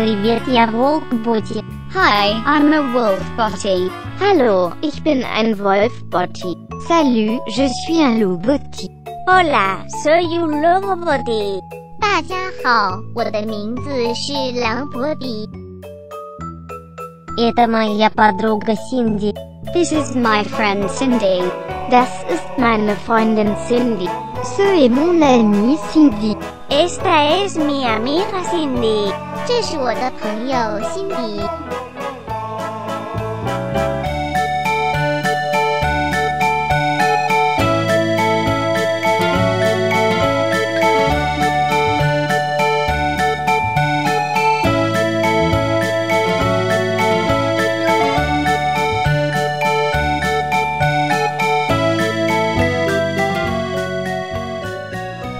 Привет, я Wolf Wolfbotti. Hi, I'm a Wolf Wolfbotti. Hallo, ich bin ein Wolf Wolfbotti. Salut, je suis un loup Boti. Hola, soy un lobo Boti. 大家好，我的名字是狼博比。Это моя подруга Синди. This is my friend Cindy. Das ist meine Freundin Cindy. Ce est mon ami Cindy. Esta es mi amiga Cindy. 这是我的朋友辛迪。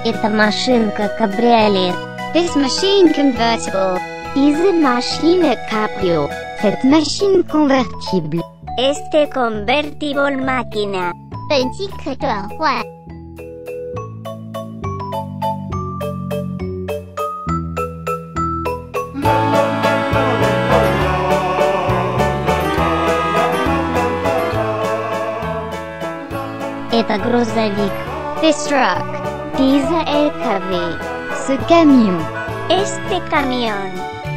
Это машинка кабриолет. This machine convertible. Diese Maschine Cabrio. Cette machine convertible. Este convertible máquina. 本机可转换。 Это грузовик. This truck. Diese LKW. Ce camion. Este camión.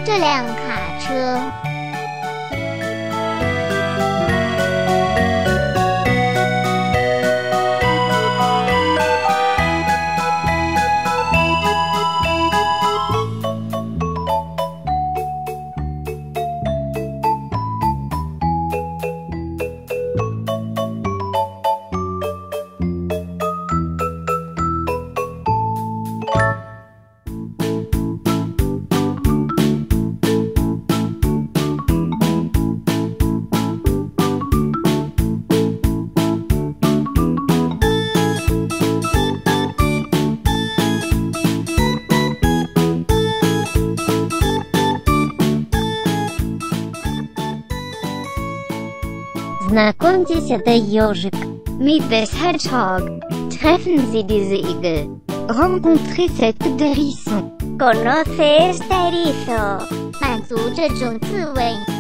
这辆卡车。 Знакомьтесь, это ежик. Meet this hedgehog. Treffen Sie diese Igel. Rencontrer cet hérisson. Conoce este erizo. 满足这种自慰。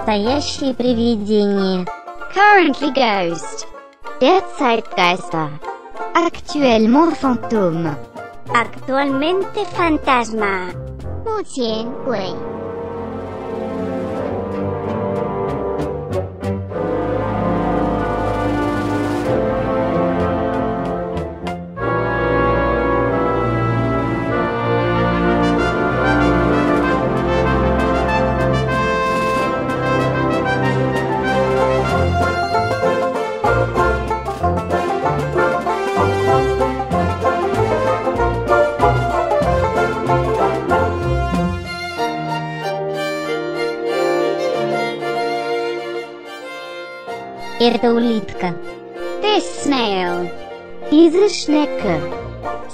Настоящее привидение. Currently ghost. Derzeit Geister. Actuellement fantôme. Actualmente fantasma. 目前鬼。 черната улитка. Те снейл. Изрешнека.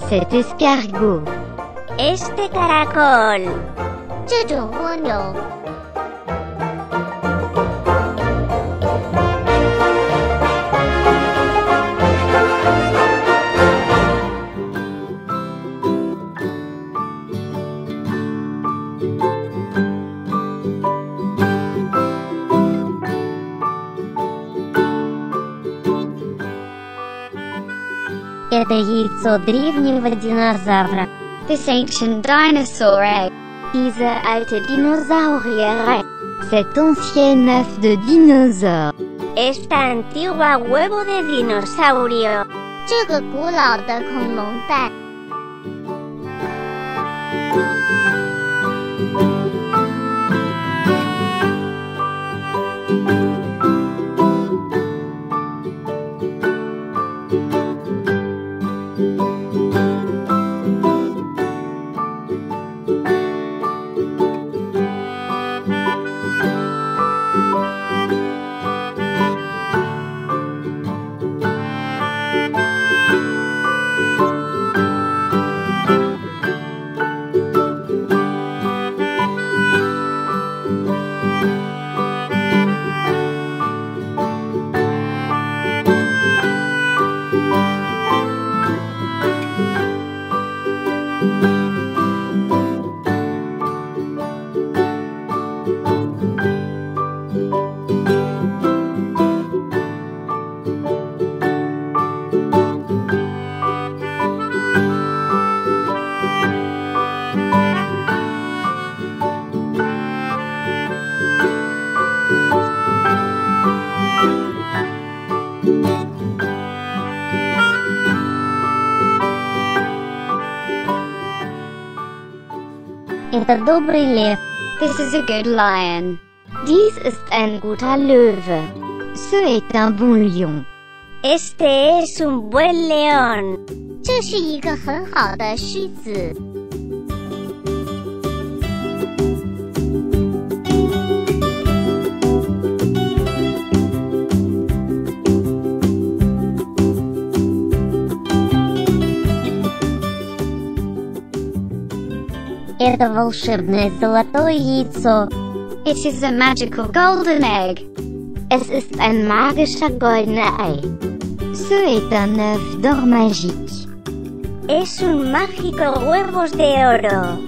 Сете спях го. Este caracol. Чудо, луньо. яйцо древнего динозавра. This ancient dinosaur egg. Diese alte Dinosaurier. Cet ancien œuf de dinosaure. Esta antigua huevo de dinosaurio. 这个古老的恐龙蛋。 Это добрый лев. This is a good lion. Dies ist ein guter Löwe. Ce est un bon lion. Este es un buen león. 这是一个很好的狮子。 Это волшебное золотое яйцо. It is a magical golden egg. Es ist ein magischer goldener Ei. Ce est un œuf d'or magique. Es un mágico huevos de oro.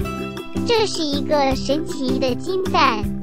这是一个神奇的金蛋。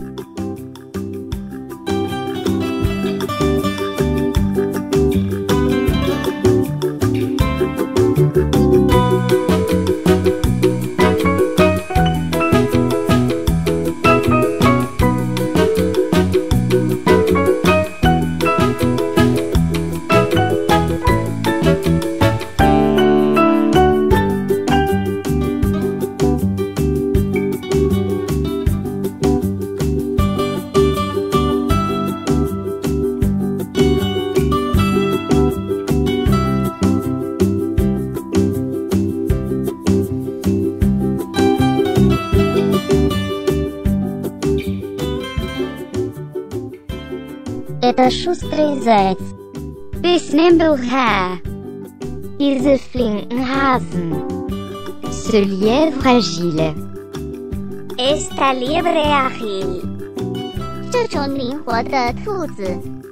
to szustry Zec. Bisnem był H. Diese flinken Hasen. Ce lièvre agile. Esta liebre agil. 这种灵活的兔子。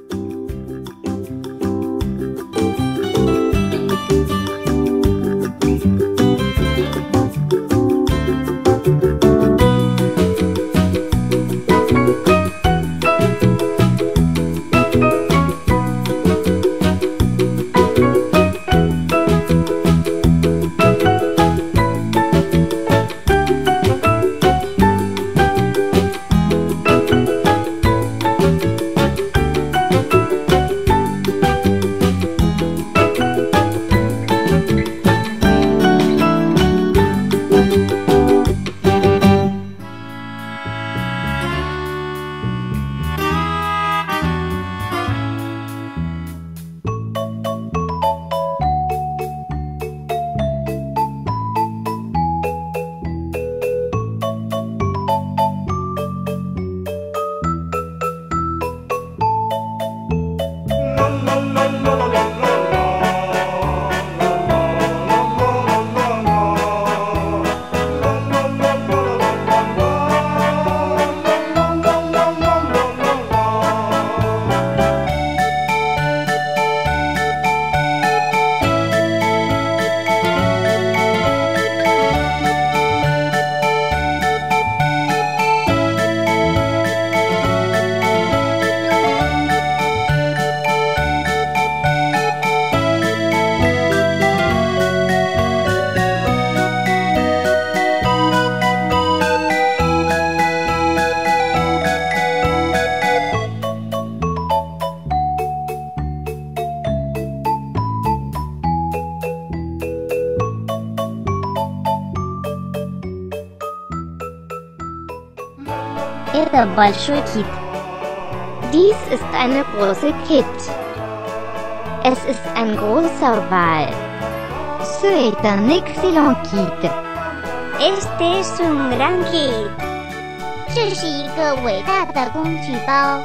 Это большой кит. Dies ist eine große Kit. Es ist ein großer Wal. Ce est un excellent kit. Este es un gran kit. 这是一个伟大的工具包。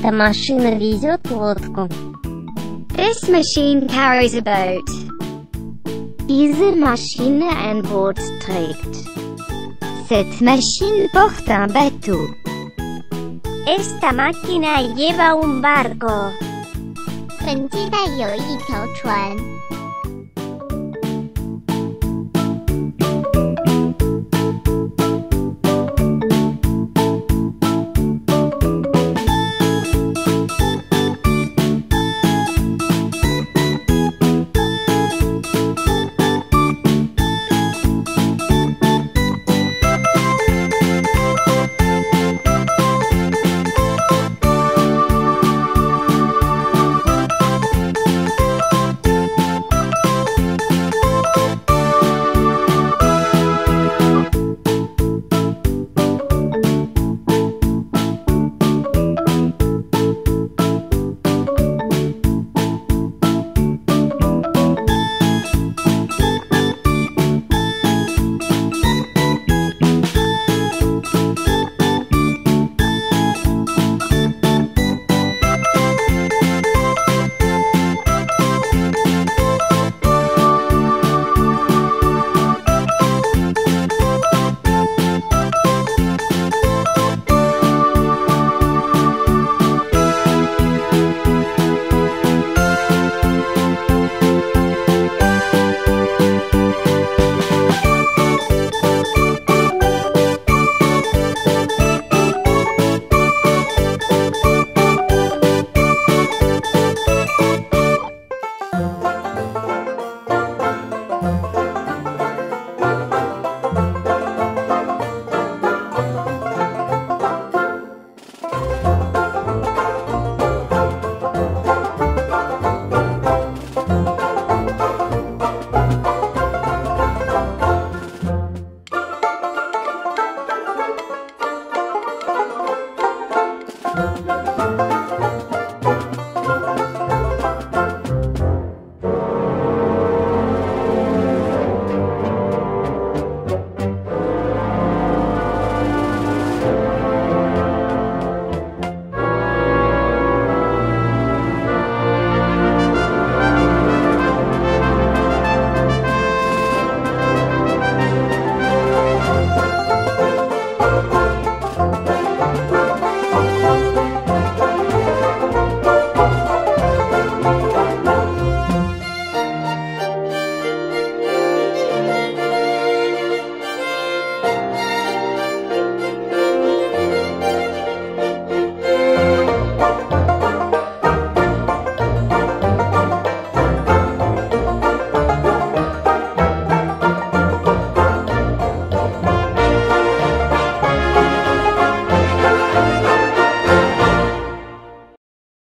Эта машина везет лодку. This machine carries a boat. Diese Maschine ein Boot trägt. Cette machine porte un bateau. Esta máquina lleva un barco. 本机带有一条船。